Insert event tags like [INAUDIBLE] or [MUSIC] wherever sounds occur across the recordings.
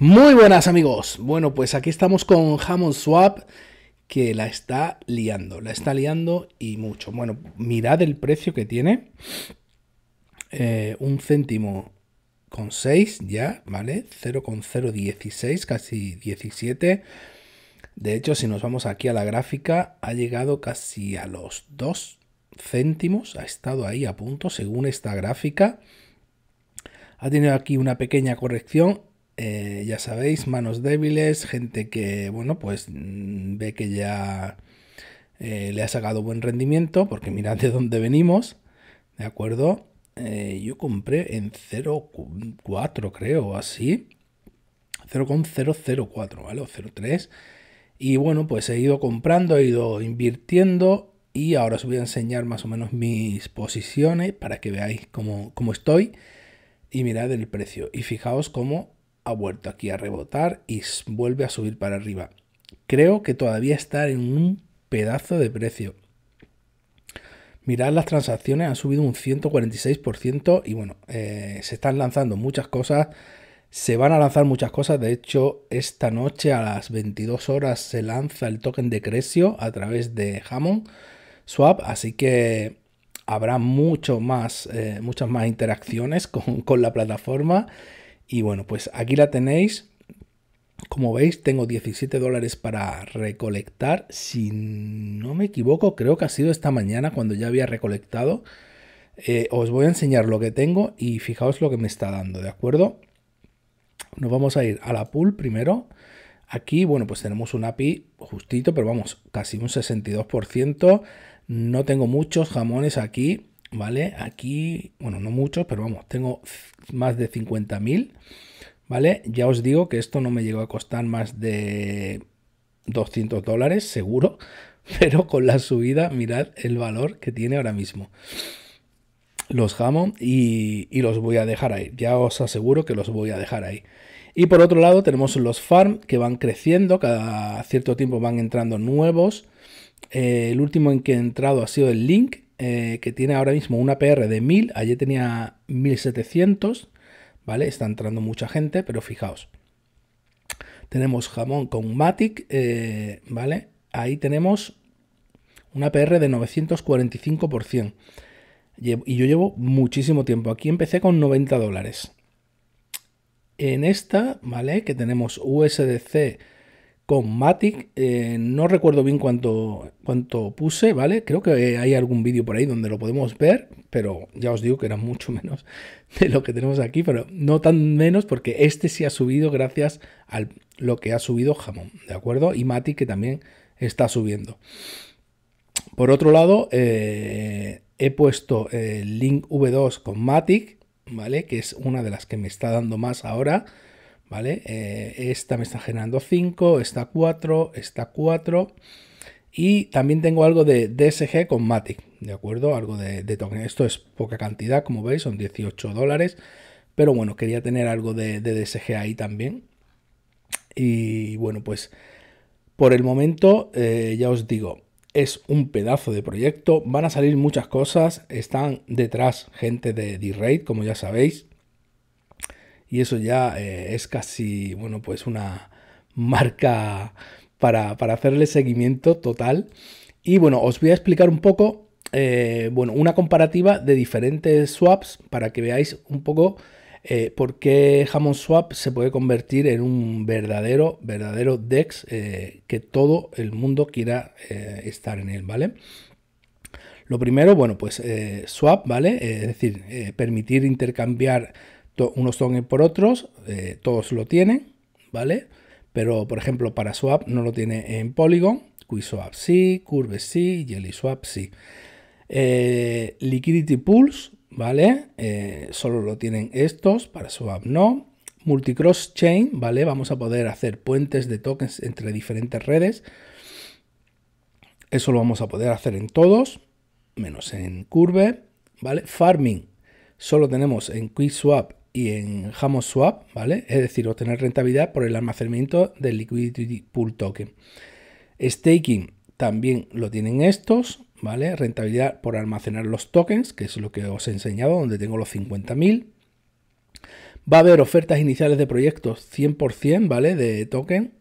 Muy buenas amigos. Bueno, pues aquí estamos con Hammond Swap que la está liando, la está liando y mucho. Bueno, mirad el precio que tiene. Eh, un céntimo con 6 ya, ¿vale? 0,016, casi 17. De hecho, si nos vamos aquí a la gráfica, ha llegado casi a los 2 céntimos. Ha estado ahí a punto, según esta gráfica. Ha tenido aquí una pequeña corrección eh, ya sabéis, manos débiles, gente que, bueno, pues mm, ve que ya eh, le ha sacado buen rendimiento, porque mirad de dónde venimos, ¿de acuerdo? Eh, yo compré en 0,4 creo, así. 0,004, ¿vale? O 0,3. Y bueno, pues he ido comprando, he ido invirtiendo y ahora os voy a enseñar más o menos mis posiciones para que veáis cómo, cómo estoy. Y mirad el precio. Y fijaos cómo ha vuelto aquí a rebotar y vuelve a subir para arriba. Creo que todavía está en un pedazo de precio. Mirad las transacciones, han subido un 146% y bueno, eh, se están lanzando muchas cosas. Se van a lanzar muchas cosas. De hecho, esta noche a las 22 horas se lanza el token de Cresio a través de Hammond Swap. Así que habrá mucho más, eh, muchas más interacciones [LAUGHS] con, con la plataforma. Y bueno, pues aquí la tenéis. Como veis, tengo 17 dólares para recolectar. Si no me equivoco, creo que ha sido esta mañana cuando ya había recolectado. Eh, os voy a enseñar lo que tengo y fijaos lo que me está dando, ¿de acuerdo? Nos vamos a ir a la pool primero. Aquí, bueno, pues tenemos un API justito, pero vamos, casi un 62%. No tengo muchos jamones aquí. ¿Vale? Aquí, bueno, no muchos, pero vamos, tengo más de 50.000, ¿vale? Ya os digo que esto no me llegó a costar más de 200 dólares, seguro, [LAUGHS] pero con la subida, mirad el valor que tiene ahora mismo los Hammond y, los voy a dejar ahí. Ya os aseguro que los voy a dejar ahí. Y por otro lado tenemos los farm que van creciendo, cada cierto tiempo van entrando nuevos. Eh, el último en que he entrado ha sido el Link, eh, que tiene ahora mismo una PR de 1000, ayer tenía 1700, ¿vale? Está entrando mucha gente, pero fijaos. Tenemos jamón con Matic, eh, ¿vale? Ahí tenemos una PR de 945%. Y yo llevo muchísimo tiempo. Aquí empecé con 90 dólares. En esta, ¿vale? Que tenemos USDC con Matic. Eh, no recuerdo bien cuánto, cuánto puse, ¿vale? Creo que hay algún vídeo por ahí donde lo podemos ver, pero ya os digo que era mucho menos [LAUGHS] de lo que tenemos aquí, pero no tan menos porque este sí ha subido gracias a lo que ha subido Jamón, ¿de acuerdo? Y Matic que también está subiendo. Por otro lado, eh, he puesto el link V2 con Matic, ¿vale? Que es una de las que me está dando más ahora. Eh, esta me está generando 5, esta 4, esta 4. Y también tengo algo de DSG con Matic, ¿de acuerdo? Algo de, token. Esto es poca cantidad, como veis, son 18 dólares. Pero bueno, quería tener algo de, DSG ahí también. Y bueno, pues por el momento, eh, ya os digo, es un pedazo de proyecto. Van a salir muchas cosas. Están detrás gente de D-Rate, como ya sabéis y eso ya eh, es casi, bueno, pues una [LAUGHS] marca para, hacerle seguimiento total. Y bueno, os voy a explicar un poco, eh, bueno, una comparativa de diferentes swaps para que veáis un poco eh, por qué Hammond Swap se puede convertir en un verdadero, verdadero DEX que todo el mundo quiera estar en él, ¿vale? Lo primero, bueno, pues swap, ¿vale? es decir, permitir intercambiar unos tokens por otros, eh, todos lo tienen, ¿vale? Pero, por ejemplo, para Swap no lo tiene en Polygon, QuickSwap sí, Curve sí, JellySwap sí. Eh, Liquidity Pools, ¿vale? Eh, solo lo tienen estos, para Swap no. Multicross Chain, ¿vale? Vamos a poder hacer puentes de tokens entre diferentes redes. Eso lo vamos a poder hacer en todos, menos en Curve, ¿vale? Farming, solo tenemos en QuickSwap y en Hammond Swap, ¿vale? Es decir, obtener rentabilidad por el almacenamiento del Liquidity Pool Token. Staking también lo tienen estos, ¿vale? Rentabilidad por almacenar los tokens, que es lo que os he enseñado, donde tengo los 50.000. Va a haber ofertas iniciales de proyectos 100%, ¿vale? De token.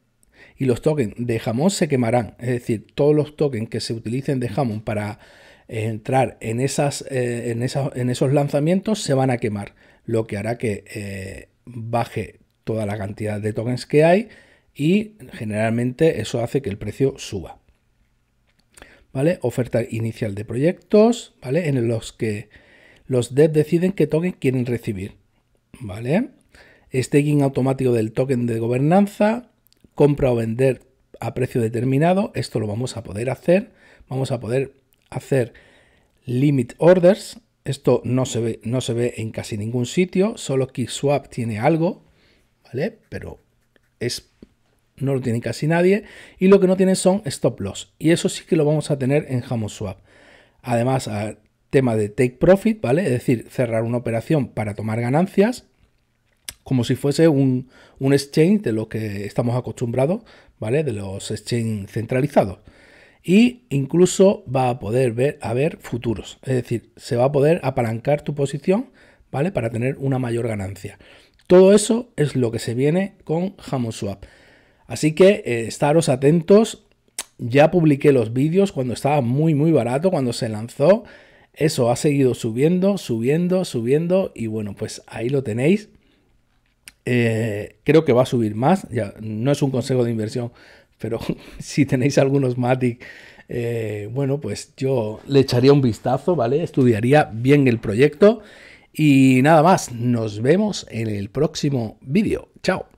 Y los tokens de jamón se quemarán. Es decir, todos los tokens que se utilicen de jamón para entrar en, esas, eh, en, en, esos lanzamientos se van a quemar. Lo que hará que eh, baje toda la cantidad de tokens que hay y generalmente eso hace que el precio suba. ¿Vale? Oferta inicial de proyectos, ¿vale? En los que los devs deciden qué token quieren recibir. ¿Vale? Staking automático del token de gobernanza, compra o vender a precio determinado. Esto lo vamos a poder hacer. Vamos a poder hacer limit orders. Esto no se ve, no se ve en casi ningún sitio. Solo KeepSwap tiene algo, ¿vale? Pero es, no lo tiene casi nadie. Y lo que no tiene son stop loss. Y eso sí que lo vamos a tener en HammondSwap. Además, tema de take profit, ¿vale? Es decir, cerrar una operación para tomar ganancias, como si fuese un, exchange de lo que estamos acostumbrados, ¿vale? De los exchange centralizados. Y incluso va a poder ver, haber futuros, es decir, se va a poder apalancar tu posición, ¿vale? Para tener una mayor ganancia. Todo eso es lo que se viene con Hammond Swap. Así que eh, estaros atentos. Ya publiqué los vídeos cuando estaba muy muy barato, cuando se lanzó. Eso ha seguido subiendo, subiendo, subiendo y bueno, pues ahí lo tenéis. Eh, creo que va a subir más. Ya, no es un consejo de inversión, pero [LAUGHS] si tenéis algunos Matic, eh, bueno, pues yo le echaría un vistazo, ¿vale? Estudiaría bien el proyecto. Y nada más, nos vemos en el próximo vídeo. Chao.